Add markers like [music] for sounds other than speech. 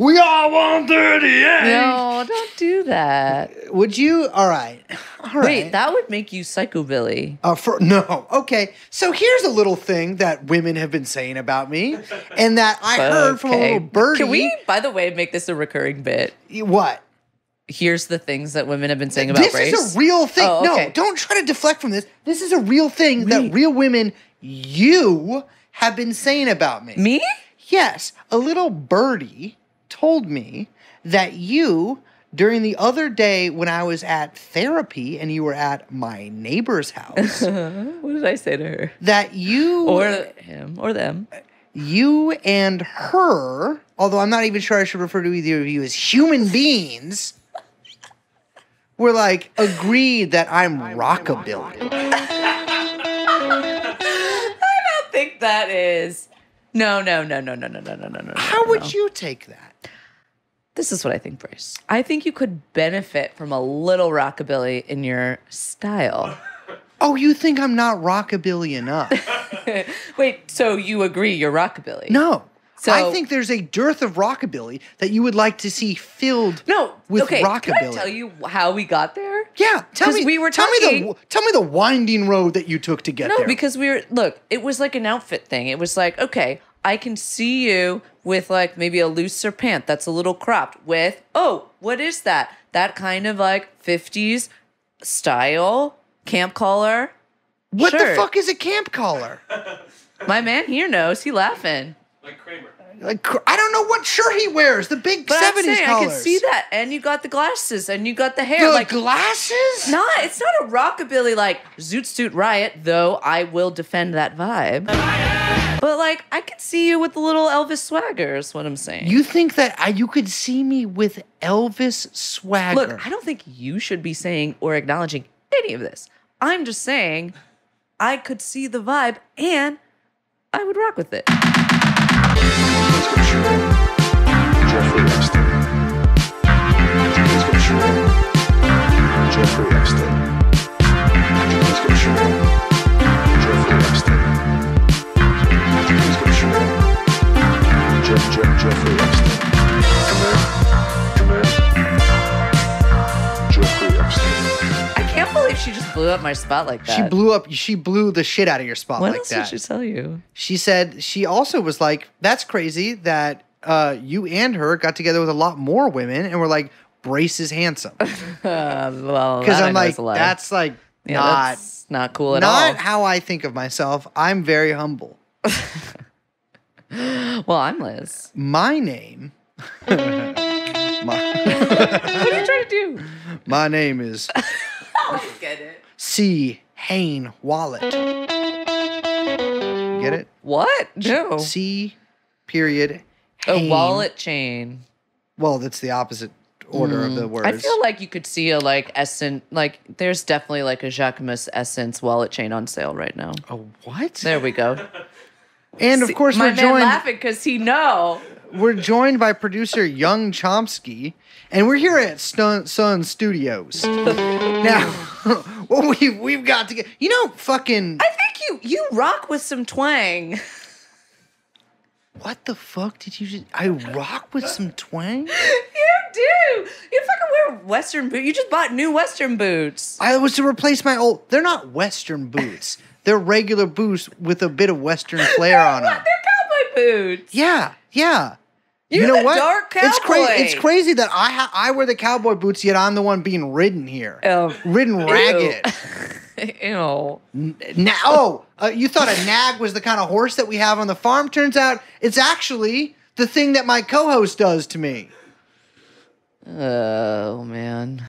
We all want 38. No, don't do that. Would you? All right. All right. Wait, that would make you Psycho Billy. Uh, for no, okay. So here's a little thing that women have been saying about me, and that I [laughs] heard from a little birdie. Can we, by the way, make this a recurring bit? What? Here's the things that women have been saying about This race. is a real thing. Oh, okay. No, don't try to deflect from this. This is a real thing that real women, you have been saying about me. Me? Yes, a little birdie told me that you, during the other day when I was at therapy and you were at my neighbor's [laughs] house, What did I say to her? that you Or him or them. you and her, although I'm not even sure I should refer to either of you as human beings, were like agreed that I'm rockabilly. [laughs] I don't think that is. No, no, no, no, no, no, no, no, no, no. How no. would you take that? This is what I think, Brace. I think you could benefit from a little rockabilly in your style. [laughs] Oh, you think I'm not rockabilly enough? [laughs] Wait, so you agree you're rockabilly? No. So- I think there's a dearth of rockabilly that you would like to see filled. No. with okay, Can I tell you how we got there? Yeah, tell 'Cause me. we were tell me the tell me the winding road that you took to get No, there. No, because we were look, it was like an outfit thing. It was like, okay, I can see you with like maybe a looser pant that's a little cropped with, oh, what is that? That kind of like 50s style camp collar. what the fuck is a camp collar? My man here knows. He laughing. Like Kramer. Like I don't know what shirt he wears. The big But I'm seventies saying, colors. I can see that. And you got the glasses and you got the hair. The like glasses. not it's not a rockabilly like Zoot Suit Riot, though I will defend that vibe. But like I could see you with the little Elvis swagger, is what I'm saying. You think that I, you could see me with Elvis swagger? Look, I don't think you should be saying or acknowledging any of this. I'm just saying I could see the vibe and I would rock with it. It's true. Up my spot like that. She blew up. She blew the shit out of your spot What like else that. did she tell you? She said she also was like, "That's crazy that uh, you and her got together with a lot more women and were like, Brace [laughs] is handsome." Uh, well, Because I'm like, that's like Yeah, not that's not cool at not all. Not how I think of myself. I'm very humble. [laughs] well, I'm Liz. My name. [laughs] my, What are you trying to do? my name is? C. Hain Wallet. Get it? What? No. C. Period. A wallet chain. Well, that's the opposite order of the words. Mm. I feel like you could see a like SSENSE. Like there's definitely like a Jacquemus SSENSE wallet chain on sale right now. a what? There we go. [laughs] And of See, course, my we're joined. laughing because he know. We're joined by producer Yung Chomsky, and we're here at Stun- Sun Studios. [laughs] now, [laughs] what we we've got to get, you know, fucking I think you you rock with some twang. what the fuck did you just? I rock with some twang. [laughs] you do. You fucking wear Western boots. You just bought new Western boots. I was to replace my old. They're not Western boots. They're regular boots with a bit of Western flair [laughs] on them. They're cowboy boots. Yeah, yeah. You're you know what? dark It's crazy. It's crazy that I ha- I wear the cowboy boots, yet I'm the one being ridden here, Oh, ridden ragged. [laughs] Ew. Now, oh, uh, you thought a nag was the kind of horse that we have on the farm? Turns out it's actually the thing that my co-host does to me. Oh man.